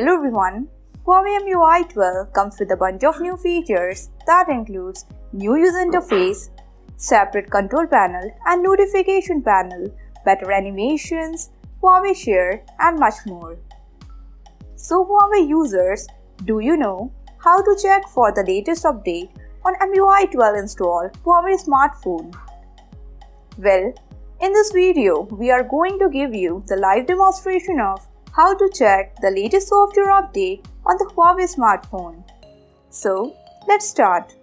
Hello everyone, Huawei EMUI 12 comes with a bunch of new features that includes new user interface, separate control panel and notification panel, better animations, Huawei Share and much more. So Huawei users, do you know how to check for the latest update on EMUI 12 install Huawei smartphone? Well, in this video, we are going to give you the live demonstration of how to check the latest software update on the Huawei smartphone. So, let's start.